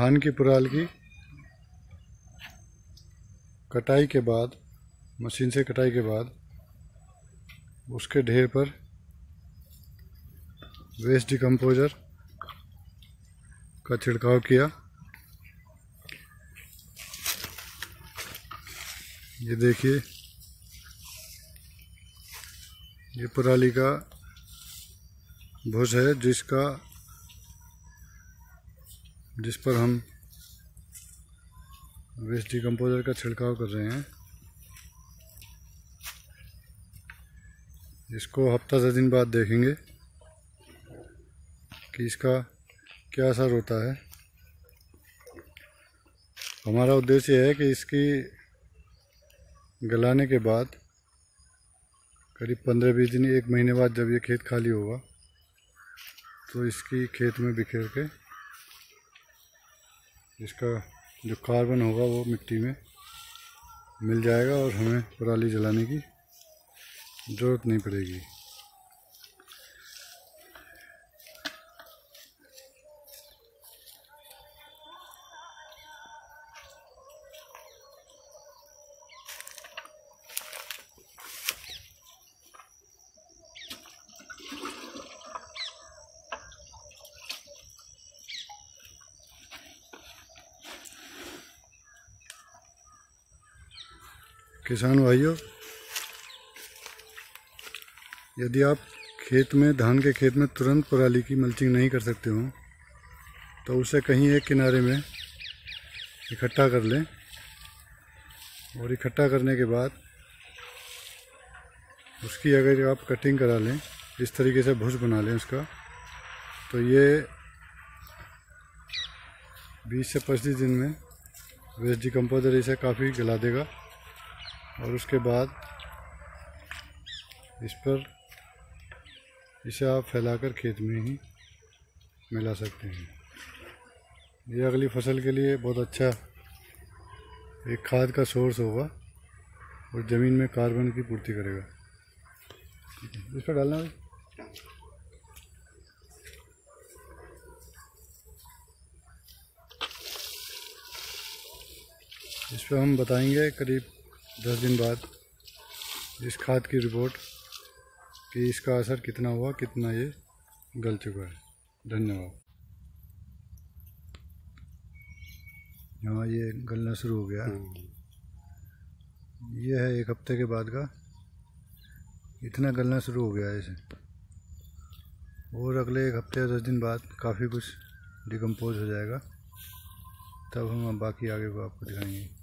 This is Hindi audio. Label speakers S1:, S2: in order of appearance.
S1: धान की पुराल की कटाई के बाद, मशीन से कटाई के बाद, उसके ढेर पर वेस्ट डिकम्पोजर का छिड़काव किया। ये देखिए, ये पराली का भुज है जिसका जिस पर हम वेस्ट डिकम्पोजर का छिड़काव कर रहे हैं, इसको हफ़्ता दस दिन बाद देखेंगे कि इसका क्या असर होता है। हमारा उद्देश्य है कि इसकी गलाने के बाद करीब पंद्रह बीस दिन, एक महीने बाद जब ये खेत खाली होगा तो इसकी खेत में बिखेर के इसका जो कार्बन होगा वो मिट्टी में मिल जाएगा और हमें पराली जलाने की ज़रूरत नहीं पड़ेगी। किसान भाइयों, यदि आप खेत में, धान के खेत में तुरंत पराली की मल्चिंग नहीं कर सकते हो तो उसे कहीं एक किनारे में इकट्ठा कर लें और इकट्ठा करने के बाद उसकी अगर आप कटिंग करा लें, इस तरीके से भुज बना लें उसका तो ये 20 से पच्चीस दिन में वेस्ट डिकम्पोजर इसे काफ़ी गला देगा। और उसके बाद इस पर इसे आप फैलाकर खेत में ही मिला सकते हैं। ये अगली फ़सल के लिए बहुत अच्छा एक खाद का सोर्स होगा और ज़मीन में कार्बन की पूर्ति करेगा। इस पर डालना भाई। इस पर हम बताएँगे करीब दस दिन बाद इस खाद की रिपोर्ट कि इसका असर कितना हुआ, कितना ये गल चुका है। धन्यवाद। यहाँ ये गलना शुरू हो गया। ये है एक हफ़्ते के बाद का। इतना गलना शुरू हो गया है इसे। और अगले एक हफ़्ते दस दिन बाद काफ़ी कुछ डिकम्पोज हो जाएगा। तब हम बाकी आगे को आपको दिखाएँगे।